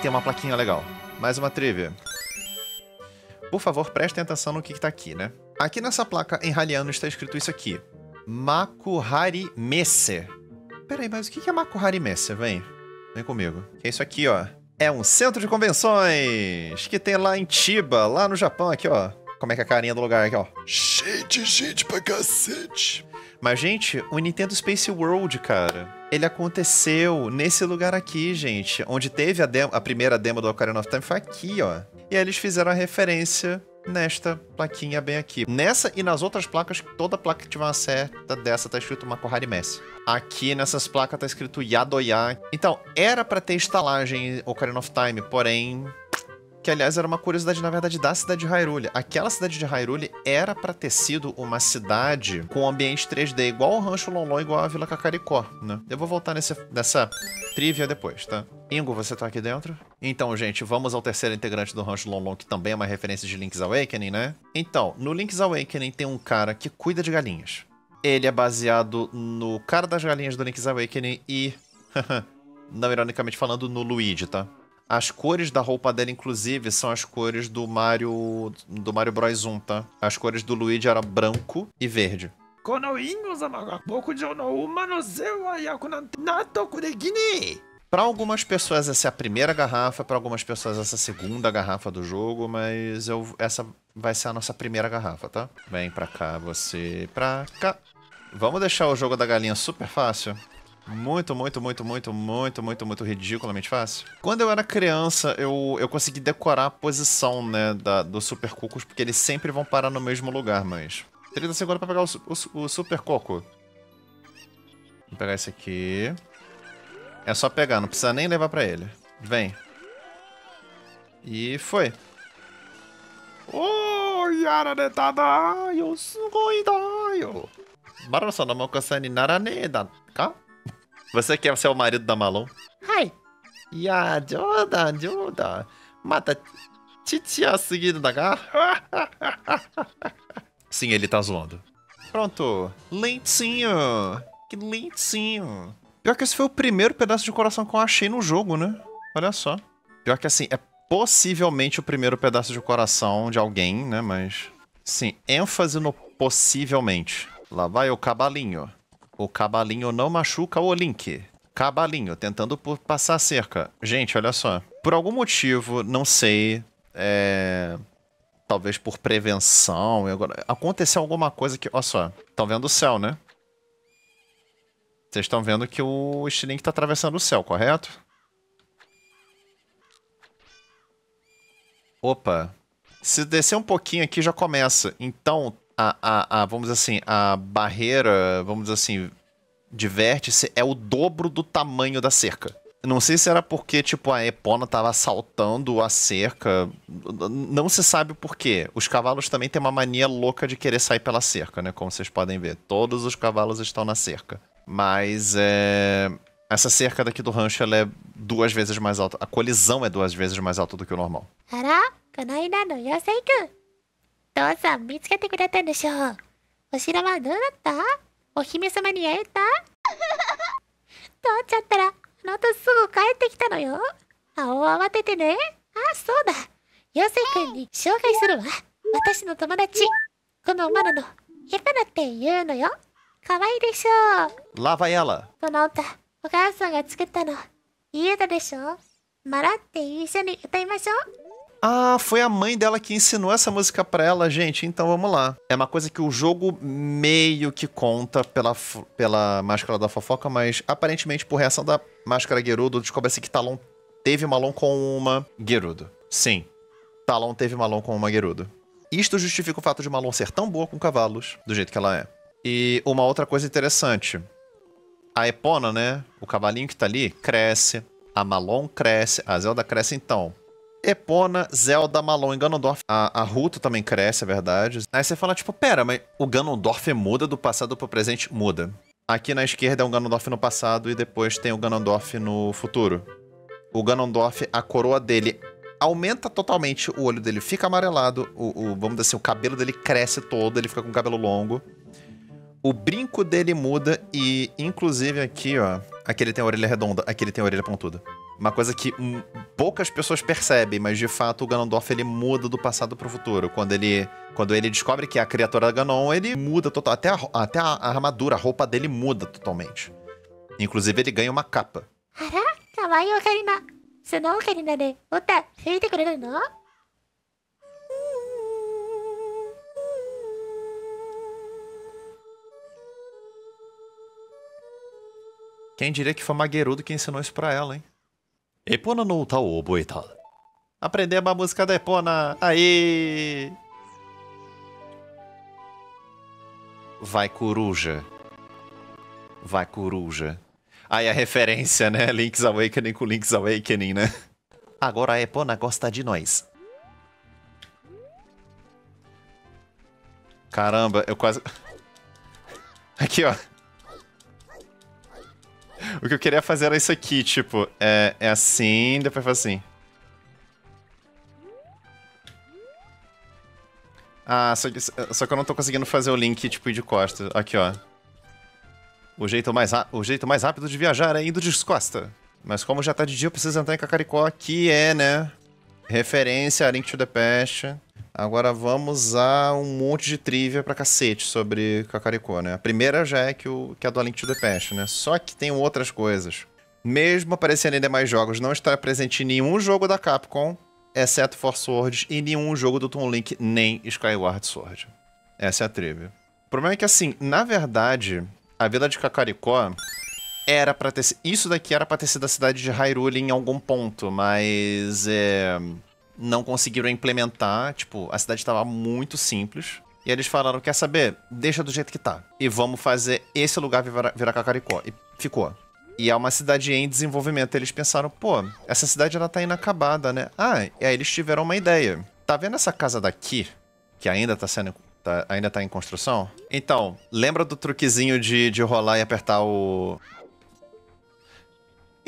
tem uma plaquinha legal. Mais uma trivia. Por favor, prestem atenção no que, que tá aqui, né? Aqui nessa placa em Haliano está escrito isso aqui. Makuhari Messe. Peraí, mas o que é Makuhari Messe? Vem. Vem comigo. É isso aqui, ó. É um centro de convenções que tem lá em Chiba, lá no Japão, aqui, ó. Como é que é a carinha do lugar aqui, ó? Cheio de gente pra cacete. Mas, gente, o Nintendo Space World, cara, ele aconteceu nesse lugar aqui, gente. Onde teve a, demo, a primeira demo do Ocarina of Time foi aqui, ó. E aí eles fizeram a referência nesta plaquinha bem aqui. Nessa e nas outras placas, toda placa que tiver uma seta dessa tá escrito Makohari Messi. Aqui nessas placas tá escrito Yadoya. Então, era para ter estalagem Ocarina of Time, porém que aliás era uma curiosidade na verdade da cidade de Hyrule. Aquela cidade de Hyrule era para ter sido uma cidade com ambiente 3D igual o Rancho Loló, igual a Vila Cacaricó, né? Eu vou voltar nesse, nessa trivia depois, tá? Ingo, você tá aqui dentro? Então, gente, vamos ao terceiro integrante do Rancho Loló, que também é uma referência de Link's Awakening, né? Então, no Link's Awakening tem um cara que cuida de galinhas. Ele é baseado no cara das galinhas do Link's Awakening e, não ironicamente falando, no Luigi, tá? As cores da roupa dela, inclusive, são as cores do Mario do Mario Bros 1, tá? As cores do Luigi eram branco e verde. Para algumas pessoas essa é a primeira garrafa, para algumas pessoas essa é a segunda garrafa do jogo, mas eu, essa vai ser a nossa primeira garrafa, tá? Vem pra cá, você pra cá. Vamos deixar o jogo da galinha super fácil? Muito, muito, muito, muito, muito, muito, muito ridiculamente fácil. Quando eu era criança, eu, eu consegui decorar a posição, né, da, do Super Cucos, porque eles sempre vão parar no mesmo lugar, mas... 30 segundos pra pegar o, o, o Super Coco. Vou pegar esse aqui. É só pegar, não precisa nem levar pra ele. Vem. E foi. Oh, yara de tada, yo sugoi da yo. Barasan no mokosan ni narane da ka? Você quer ser o marido da Malon? Ai. Ya, Joda, Joda. Mata Titia seguido da garra. Sim, ele tá zoando. Pronto. Lentinho. Que lentinho. Pior que esse foi o primeiro pedaço de coração que eu achei no jogo, né? Olha só. Pior que assim, é possivelmente o primeiro pedaço de coração de alguém, né? Mas. Sim, ênfase no possivelmente. Lá vai o cabalinho. O cabalinho não machuca o Link. Cabalinho, tentando passar a cerca. Gente, olha só. Por algum motivo, não sei. É... Talvez por prevenção. Aconteceu alguma coisa que. Olha só. Estão vendo o céu, né? Vocês estão vendo que o Stilink está atravessando o céu, correto? Opa. Se descer um pouquinho aqui já começa. Então, a, a, a, vamos dizer assim, a barreira, vamos dizer assim, de vértice é o dobro do tamanho da cerca. Não sei se era porque, tipo, a Epona tava saltando a cerca. Não se sabe o porquê. Os cavalos também têm uma mania louca de querer sair pela cerca, né? Como vocês podem ver. Todos os cavalos estão na cerca. Mas é... essa cerca daqui do rancho ela é duas vezes mais alta. A colisão é duas vezes mais alta do que o normal. 父さん見つけてくれたんでしょう。お城はどうだった？お姫様に会えた？父ちゃったら、あの後すぐ帰ってきたのよ。青慌ててね。あ、そうだ。妖精くんに紹介するわ。私の友達。このマナのエパナって言うのよ。可愛いでしょう。ラファエラ。この歌、お母さんが作ったの。言えたでしょマラって一緒に歌いましょう。Ah, foi a mãe dela que ensinou essa música pra ela, gente. Então vamos lá. É uma coisa que o jogo meio que conta pela, pela máscara da fofoca, mas aparentemente por reação da máscara Gerudo, descobre-se que Talon teve Malon com uma Gerudo. Sim, Talon teve Malon com uma Gerudo. Isto justifica o fato de Malon ser tão boa com cavalos, do jeito que ela é. E uma outra coisa interessante. A Epona, né? O cavalinho que tá ali, cresce. A Malon cresce. A Zelda cresce então. Epona, Zelda, Malon e Ganondorf. A, a Ruto também cresce, é verdade. Aí você fala, tipo, pera, mas o Ganondorf muda do passado pro presente? Muda. Aqui na esquerda é um Ganondorf no passado e depois tem o Ganondorf no futuro. O Ganondorf, a coroa dele aumenta totalmente, o olho dele fica amarelado, o, o, vamos dizer assim, o cabelo dele cresce todo, ele fica com cabelo longo. O brinco dele muda e, inclusive, aqui, ó, aqui ele tem a orelha redonda, aqui ele tem a orelha pontuda uma coisa que hum, poucas pessoas percebem, mas de fato o Ganondorf ele muda do passado pro futuro. Quando ele, quando ele descobre que é a criatura da Ganon, ele muda total, até a, até a armadura, a roupa dele muda totalmente. Inclusive ele ganha uma capa. Quem diria que foi Magueirudo que ensinou isso pra ela, hein? Epona no Tao Oboeta. Aprender a música da Epona. Aí. Vai, coruja. Vai, coruja. Aí a referência, né? Link's Awakening com Link's Awakening, né? Agora a Epona gosta de nós. Caramba, eu quase. Aqui, ó. O que eu queria fazer era isso aqui, tipo, é, é assim, depois faz assim. Ah, só que, só que eu não tô conseguindo fazer o link, tipo, de costas. Aqui, ó. O jeito, mais o jeito mais rápido de viajar é indo de costa. Mas como já tá de dia, eu preciso entrar em Cacaricó, que é, né? Referência a Link to the Past. Agora vamos a um monte de trivia pra cacete sobre Kakariko, né? A primeira já é que, o, que é do Link to the Past, né? Só que tem outras coisas. Mesmo aparecendo em demais jogos, não está presente em nenhum jogo da Capcom, exceto Force Sword, e nenhum jogo do Toon Link, nem Skyward Sword. Essa é a trivia. O problema é que, assim, na verdade, a Vila de Kakariko era pra ter... Isso daqui era pra ter sido a cidade de Hyrule em algum ponto, mas... É não conseguiram implementar, tipo, a cidade estava muito simples. E eles falaram, quer saber? Deixa do jeito que tá. E vamos fazer esse lugar virar, virar Cacaricó. E ficou. E é uma cidade em desenvolvimento. Eles pensaram, pô, essa cidade ela tá inacabada, né? Ah, e aí eles tiveram uma ideia. Tá vendo essa casa daqui? Que ainda tá sendo. Tá, ainda tá em construção? Então, lembra do truquezinho de, de rolar e apertar o.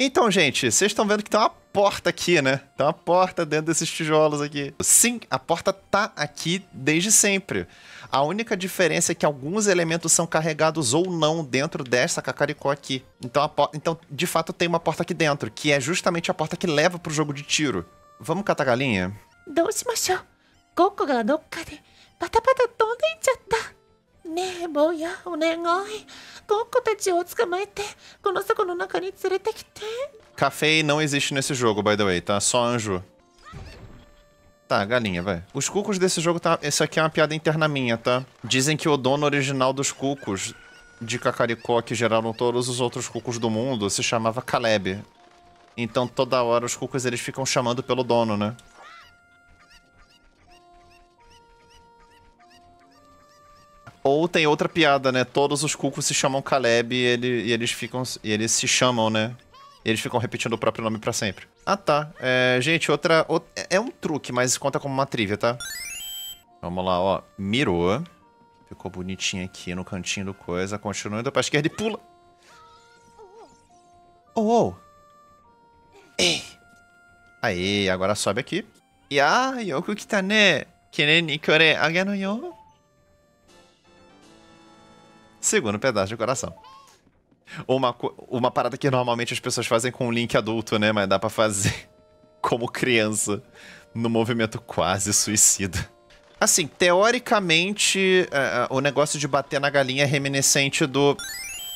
Então, gente, vocês estão vendo que tem uma porta aqui, né? Tem uma porta dentro desses tijolos aqui. Sim, a porta tá aqui desde sempre. A única diferença é que alguns elementos são carregados ou não dentro dessa cacaricó aqui. Então, então, de fato, tem uma porta aqui dentro, que é justamente a porta que leva pro jogo de tiro. Vamos catar a galinha? どうしましょうゴッコがどっかでパタパタ飛んでいっちゃった ねえ坊やお願いゴッコたちを捕まえてこの坂の中に連れてきて Café não existe nesse jogo, by the way, tá? Só anjo. Tá, galinha, vai. Os cucos desse jogo, tá? Esse aqui é uma piada interna minha, tá? Dizem que o dono original dos cucos de Cacaricó, que geraram todos os outros cucos do mundo, se chamava Caleb. Então toda hora os cucos eles ficam chamando pelo dono, né? Ou tem outra piada, né? Todos os cucos se chamam Caleb e, ele, e eles ficam. E eles se chamam, né? E eles ficam repetindo o próprio nome para sempre. Ah, tá. É, gente, outra, É um truque, mas conta como uma trivia, tá? Vamos lá, ó. Mirou. Ficou bonitinho aqui no cantinho do coisa. Continua indo pra esquerda e pula. Oh, oh. Ei. Aí, agora sobe aqui. Ya, yoku kita ne. Kenen ni kore ageno Segundo pedaço de coração. Uma, uma parada que normalmente as pessoas fazem com um link adulto, né? Mas dá pra fazer como criança, no movimento quase suicida. Assim, teoricamente, uh, o negócio de bater na galinha é reminiscente do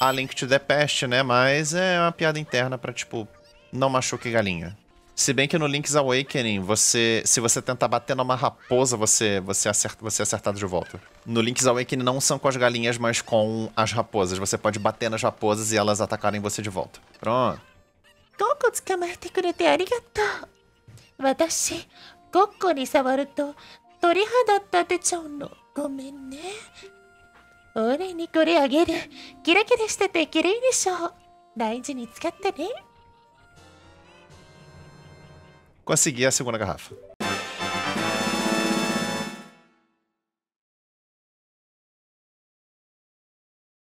A Link to the Past, né? Mas é uma piada interna pra, tipo, não machuque galinha. Se bem que no Link's Awakening, você, se você tentar bater numa raposa, você, você, acerta, você é acertado de volta. No Link's Awakening não são com as galinhas, mas com as raposas. Você pode bater nas raposas e elas atacarem você de volta. Pronto. Watashi, Goku ni sabaru to toriha datta dechou no. Gomen ne. Ore ni kore ageru. Kira kira shitete kirei desho. Daiji ni tsukatte ne consegui a segunda garrafa.